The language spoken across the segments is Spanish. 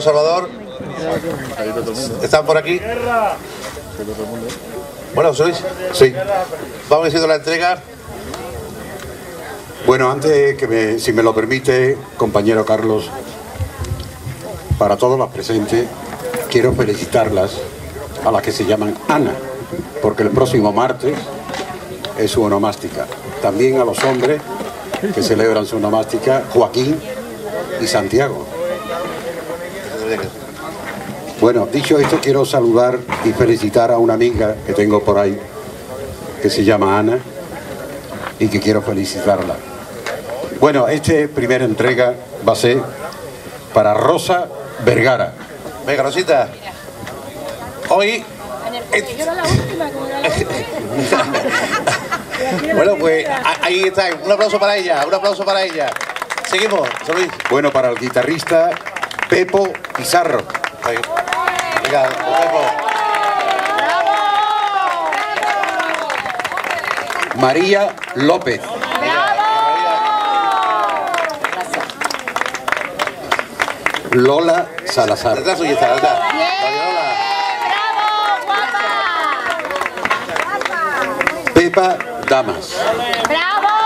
Salvador. ¿Están por aquí? Bueno, ¿sois? Sí. Vamos haciendo la entrega. Bueno, antes que me, si me lo permite, compañero Carlos, para todos los presentes, quiero felicitarlas a las que se llaman Ana, porque el próximo martes es su onomástica. También a los hombres que celebran su onomástica, Joaquín y Santiago. Bueno, dicho esto, quiero saludar y felicitar a una amiga que tengo por ahí, que se llama Ana, y que quiero felicitarla. Bueno, esta primera entrega va a ser para Rosa Vergara. Venga, Rosita. Hoy. bueno, pues ahí está. Un aplauso para ella. Un aplauso para ella. Seguimos, Luis. Bueno, para el guitarrista Pepo Pizarro. Venga, Pepo. María López. Lola Salazar. Pepa Damas. ¡Bravo!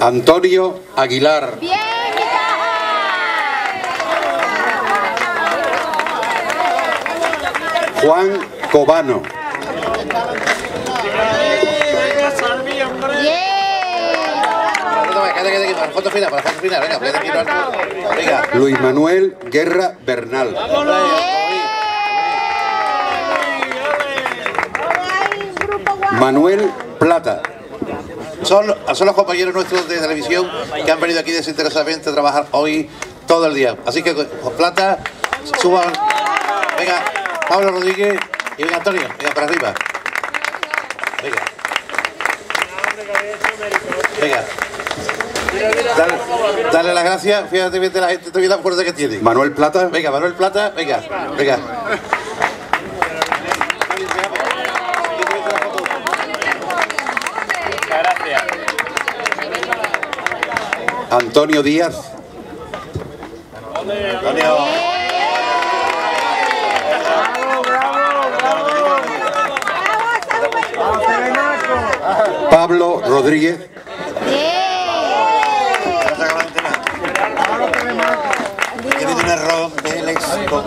Antonio Aguilar. ¡Bien, Juan Cobano. Luis Manuel Guerra Bernal. Manuel Plata. Son, son los compañeros nuestros de televisión que han venido aquí desinteresadamente a trabajar hoy todo el día. Así que, Plata, suban. Venga, Pablo Rodríguez y venga Antonio, venga para arriba. Venga. Venga. Dale, dale las gracias, fíjate bien de la gente, te la fuerza que tiene. Manuel Plata. Venga, Manuel Plata, venga, venga. Antonio Díaz. Antonio. Pablo Rodríguez. Tiene un error de léxico.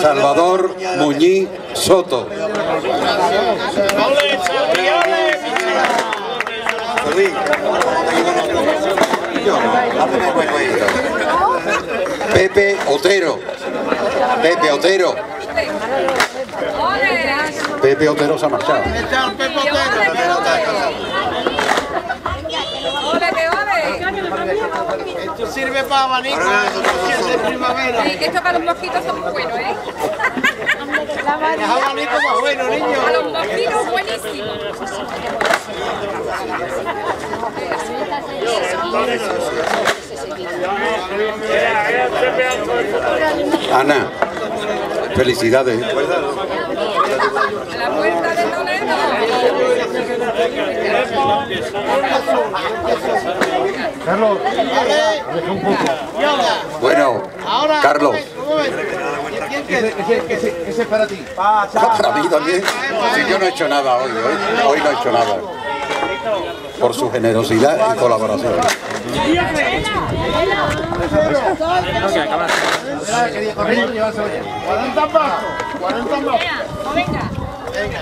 Salvador Muñiz Soto. Pepe Otero. Pepe Otero. Pepe Otero se ha marchado. Esto sirve para abanico de primavera. Sí, que esto para los mosquitos son muy buenos, ¿eh? Es abanico más bueno, niño. Para los mosquitos buenísimo. Ana, felicidades. A la puerta de Toledo. Bueno, Carlos. Ese es para ti. Para mí también. Yo no he hecho nada hoy, hoy, hoy no he hecho nada. Por su generosidad y colaboración. Venga.